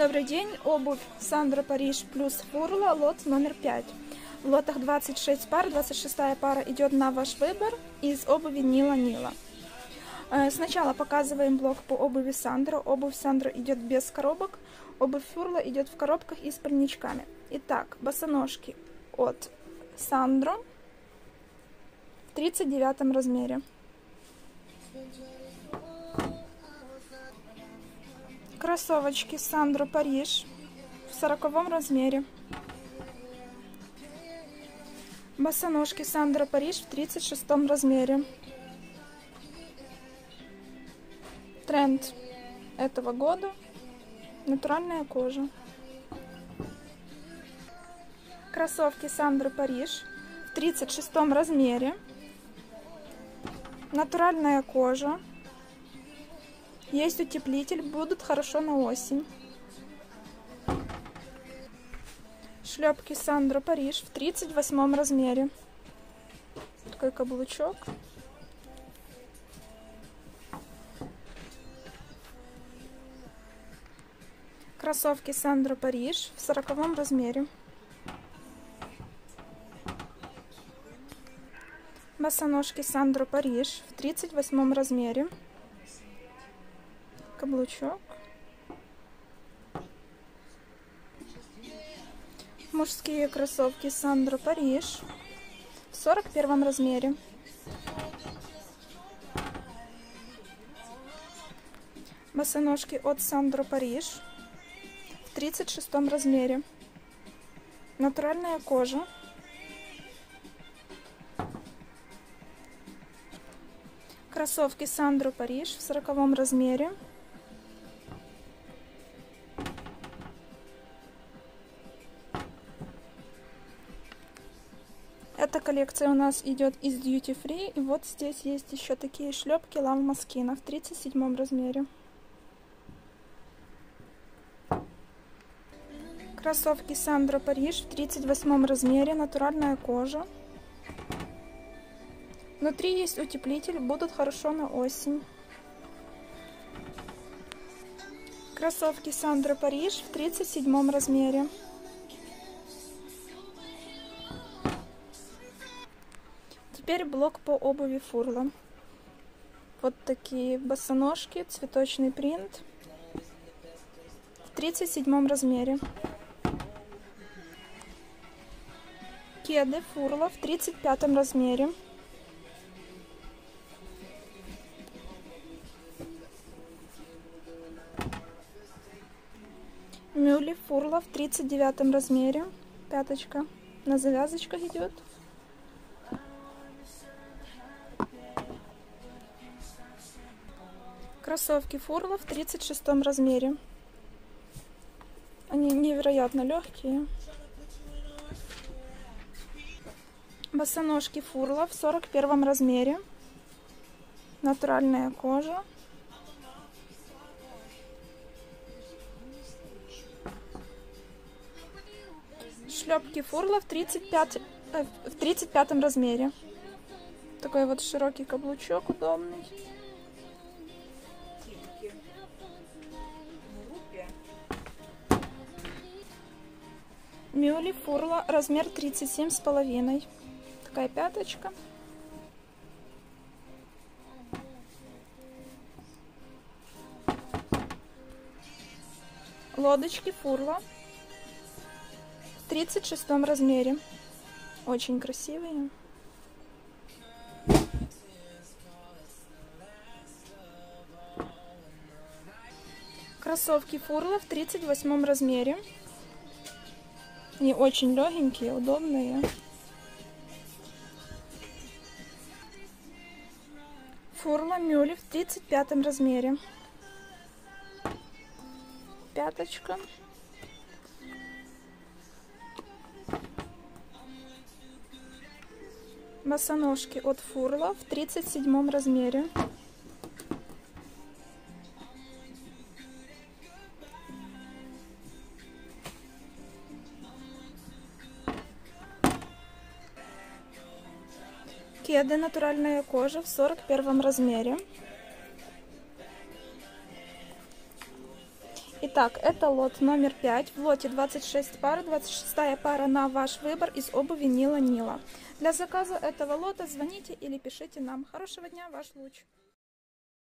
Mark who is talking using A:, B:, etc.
A: Добрый день. Обувь Сандра Париж плюс Фурла, лот номер 5. В лотах 26 пар, 26 пара идет на ваш выбор из обуви Нила Нила. Э, сначала показываем блок по обуви Сандра. Обувь Сандра идет без коробок, обувь Фурла идет в коробках и с парничками. Итак, босоножки от Сандро в 39 размере. Кроссовочки Сандро Париж в сороковом размере. Босоножки Сандро Париж в 36 размере. Тренд этого года. Натуральная кожа. Кроссовки Сандро Париж в 36 размере. Натуральная кожа. Есть утеплитель, будут хорошо на осень. Шлепки Сандро Париж в 38 размере. Такой каблучок. Кроссовки Сандро Париж в 40 размере. Босоножки Сандро Париж в 38 размере каблучок. Мужские кроссовки Сандро Париж в 41 размере. Босоножки от Сандро Париж в 36 размере. Натуральная кожа. Кроссовки Сандро Париж в 40 размере. Эта коллекция у нас идет из Duty Free. И вот здесь есть еще такие шлепки Love Moschino в 37 размере. Кроссовки Сандра Париж в 38 размере, натуральная кожа. Внутри есть утеплитель, будут хорошо на осень. Кроссовки Сандра Париж в 37 размере. Теперь блок по обуви Фурла. Вот такие босоножки, цветочный принт. В 37 размере. Кеды Фурла в 35 размере. Мюли Фурла в 39 размере. Пяточка на завязочках идет. Кроссовки Фурла в 36 размере. Они невероятно легкие. Босоножки Фурла в 41 размере. Натуральная кожа. Шлепки Фурла в 35, э, в 35 размере. Такой вот широкий каблучок удобный. Мюли Фурла, размер 37 с половиной. Такая пяточка. Лодочки Фурла в 36 размере. Очень красивые. Кроссовки Фурла в 38 размере. Они очень легенькие, удобные. Фурла Мюли в 35 размере. Пяточка. Босоножки от Фурла в 37 размере. Кеды натуральная кожа в 41 размере. Итак, это лот номер 5. В лоте 26 пар, 26 пара на ваш выбор из обуви Нила Нила. Для заказа этого лота звоните или пишите нам. Хорошего дня, ваш луч.